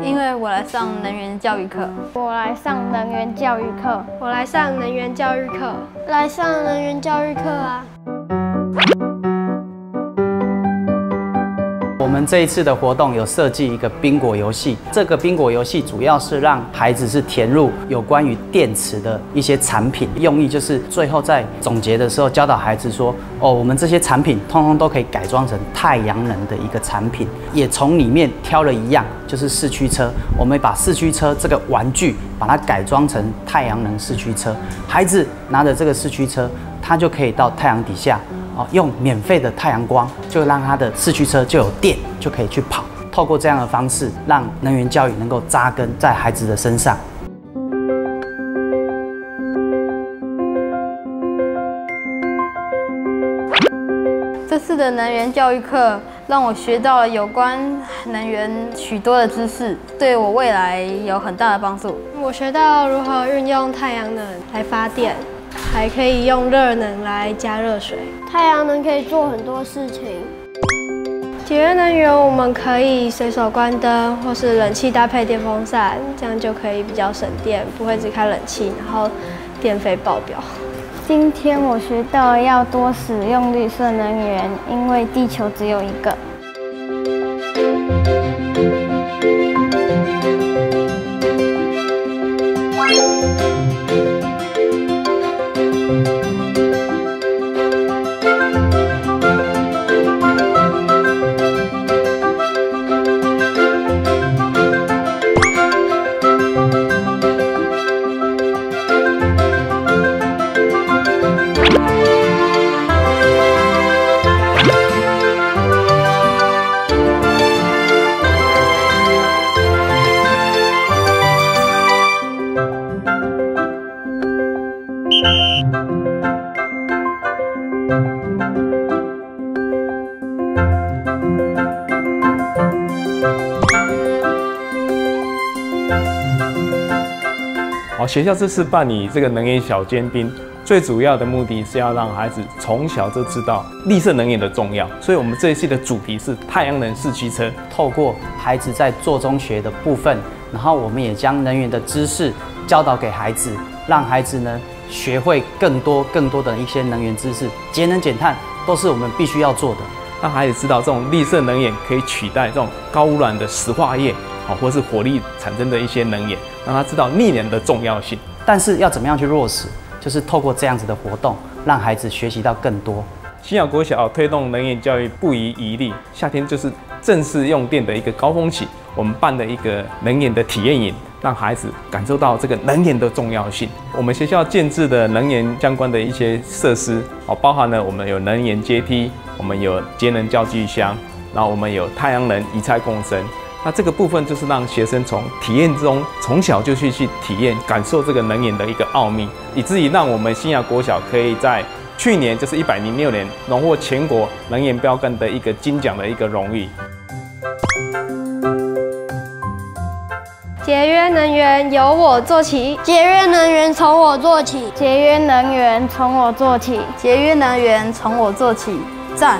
因为我来上能源教育课，我来上能源教育课，我来上能源教育课，来上能源教育课啊。我们这一次的活动有设计一个宾果游戏，这个宾果游戏主要是让孩子是填入有关于电池的一些产品，用意就是最后在总结的时候教导孩子说，哦，我们这些产品通通都可以改装成太阳能的一个产品，也从里面挑了一样，就是四驱车，我们把四驱车这个玩具把它改装成太阳能四驱车，孩子拿着这个四驱车，他就可以到太阳底下。哦，用免费的太阳光，就让它的四驱车就有电，就可以去跑。透过这样的方式，让能源教育能够扎根在孩子的身上。这次的能源教育课让我学到了有关能源许多的知识，对我未来有很大的帮助。我学到如何运用太阳能来发电。还可以用热能来加热水，太阳能可以做很多事情。节约能源，我们可以随手关灯，或是冷气搭配电风扇，这样就可以比较省电，不会只开冷气，然后电费爆表。今天我学到要多使用绿色能源，因为地球只有一个。好，学校这次办理这个能源小尖兵，最主要的目的是要让孩子从小就知道绿色能源的重要。所以，我们这一期的主题是太阳能四驱车。透过孩子在做中学的部分，然后我们也将能源的知识教导给孩子，让孩子呢学会更多更多的一些能源知识，节能减碳都是我们必须要做的。让孩子知道这种绿色能源可以取代这种高污染的石化业。好，或是火力产生的一些能源，让他知道逆能的重要性。但是要怎么样去落实？就是透过这样子的活动，让孩子学习到更多。新雅国小推动能源教育不遗余力。夏天就是正式用电的一个高峰期，我们办了一个能源的体验营，让孩子感受到这个能源的重要性。我们学校建制的能源相关的一些设施，哦，包含了我们有能源阶梯，我们有节能教具箱，然后我们有太阳能一菜共生。那这个部分就是让学生从体验中，从小就去去体验、感受这个能源的一个奥秘，以至于让我们新亚国小可以在去年就是一百零六年荣获全国能源标杆的一个金奖的一个荣誉。节约能源由我做起，节约能源从我做起，节约能源从我做起，节约能源从我做起，赞。